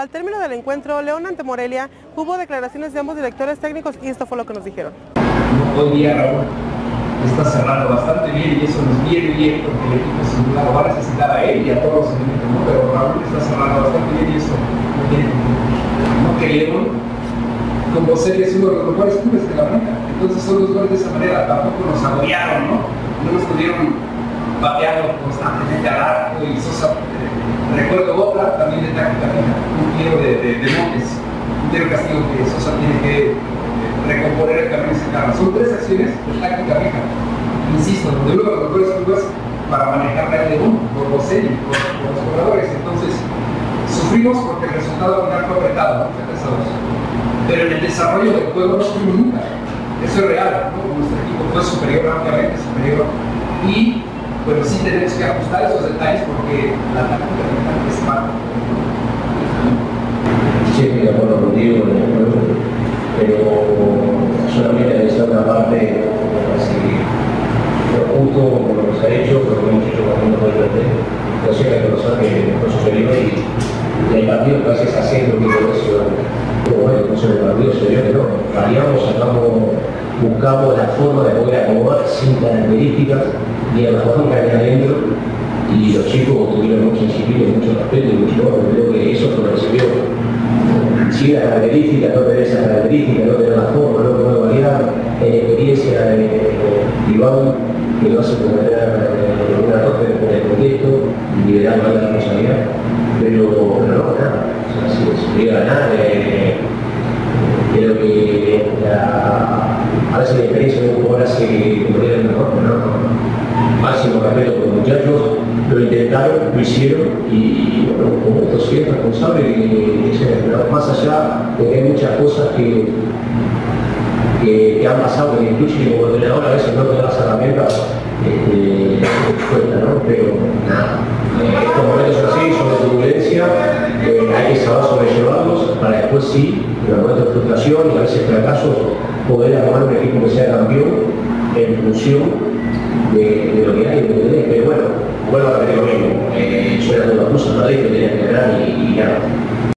Al término del encuentro, León ante Morelia, hubo declaraciones de ambos directores técnicos y esto fue lo que nos dijeron. Hoy día Raúl está cerrando bastante bien y eso nos viene bien porque el equipo sin duda lo va a necesitar a él y a todos los equipos, ¿no? pero Raúl está cerrando bastante bien y eso no tiene no que León con Boselli es uno de los mejores clubes de la banca entonces son los goles de esa manera tampoco nos agobiaron ¿no? no nos estuvieron bateando constantemente al arco y Sosa eh, recuerdo otra también de táctica fija un tiro de, de, de Montes tiro castigo que Sosa tiene que recomponer el camino ese carro. Son tres acciones de táctica fija. Insisto, donde uno de los mejores clubes para manejar la de uno, por Boselli, por, por, los jugadores. Entonces, sufrimos porque el resultado final fue apretado, ¿no? Pero en el desarrollo del juego no sufrimos nunca. Eso es real, ¿no? Nuestro equipo fue superior, ampliamente superior. Y, pero sí tenemos que ajustar esos detalles porque la táctica es parte. Sí, de acuerdo contigo, pero solamente decir una parte así justo por lo que se ha hecho, por lo que hemos hecho con el frente, no sé reconocer que fue superior y, el partido casi está haciendo que por eso. Pero bueno, entonces el partido se vio que no, variamos, sacamos, buscamos la forma de poder acomodar sin características ni a la banca ni adentro. Y los chicos tuvieron mucho disciplina, mucho respeto y mucho orden, creo que eso fue lo que se vio si las características, no tener esas características, no tener la forma, no tener variar, en experiencia de Iván, que lo hace cometer eh, una error en el contexto más la responsabilidad, pero, pero no, nada, o sea, si se llega a ganar, eh, creo que la, a veces la experiencia de un jugador hace que mejor, no, máximo respeto por lo intentaron, lo hicieron y bueno, como esto es responsable que pero más allá de que hay muchas cosas que, que, que han pasado, que incluye como entrenador a veces no tener las herramientas este, cuenta, ¿no? Pero nada, eh, estos momentos así son de turbulencia, eh, hay que saber sobrellevarlos para después sí, en el momento de frustración y a veces fracasos, poder armar un equipo que sea campeón en función de, lo que hay, de lo que tenés. Pero bueno, a repetir